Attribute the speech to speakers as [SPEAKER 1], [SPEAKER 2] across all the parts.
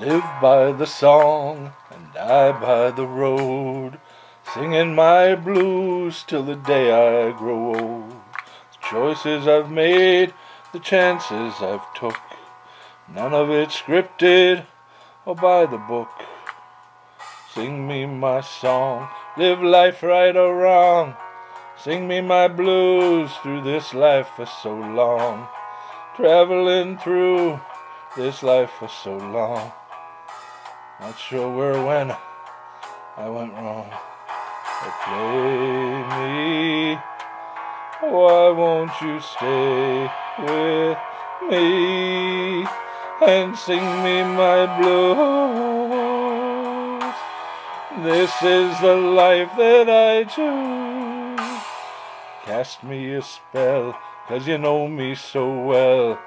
[SPEAKER 1] Live by the song and die by the road, singing my blues till the day I grow old. The choices I've made, the chances I've took, none of it scripted or by the book. Sing me my song, live life right or wrong. Sing me my blues through this life for so long. Traveling through this life for so long. Not sure where when I went wrong. But play me. Why won't you stay with me and sing me my blues? This is the life that I choose. Cast me a spell, cause you know me so well.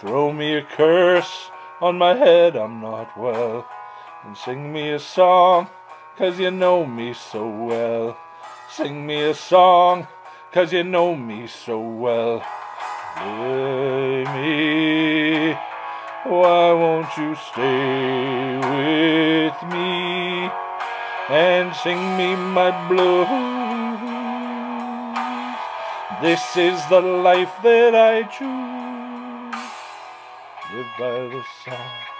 [SPEAKER 1] Throw me a curse on my head, I'm not well. And sing me a song, cause you know me so well. Sing me a song, cause you know me so well. Play me, why won't you stay with me and sing me my blues? This is the life that I choose. Live by the song.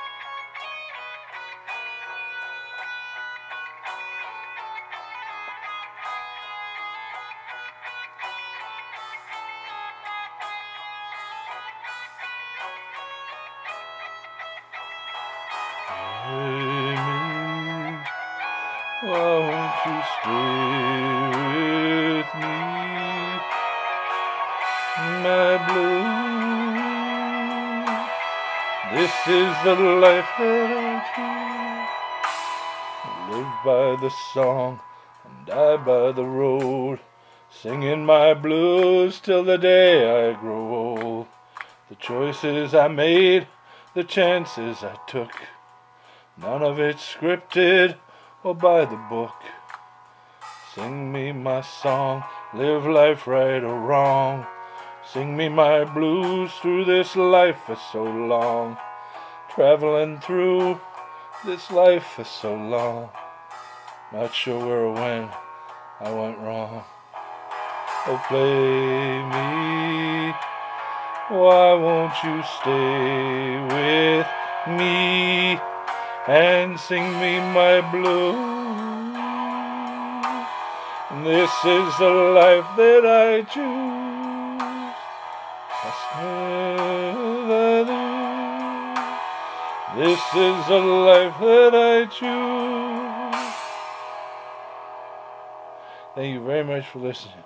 [SPEAKER 1] The life that I choose. Live by the song and die by the road. Singing my blues till the day I grow old. The choices I made, the chances I took. None of it scripted or by the book. Sing me my song, live life right or wrong. Sing me my blues through this life for so long. Traveling through this life for so long. Not sure where or when I went wrong. Oh, play me. Why won't you stay with me? And sing me my blues. This is the life that I choose. This is the life that I choose. Thank you very much for listening.